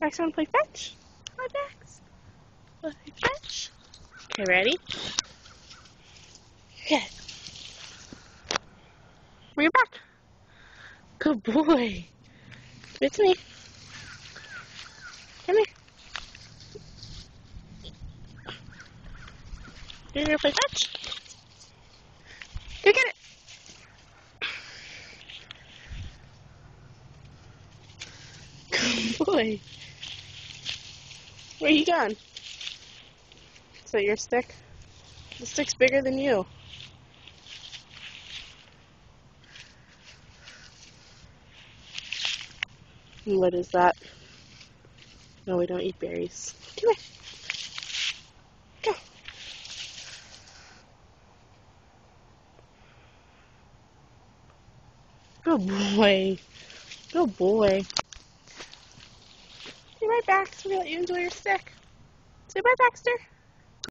Max, wanna play fetch? Hi, Max. Play fetch. Okay, ready? Okay. Bring it back. Good boy. It's me. Come here. You're gonna play fetch? Go get it. boy. Where you gone? Is that your stick? The stick's bigger than you. What is that? No, we don't eat berries. Come here. Go. Good boy. Good boy. So we let you enjoy your stick. Say bye, Baxter.